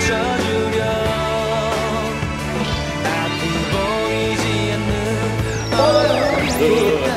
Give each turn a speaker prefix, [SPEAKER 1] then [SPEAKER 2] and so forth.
[SPEAKER 1] 젖으려. 앞이 보이지 않는 네. 어둠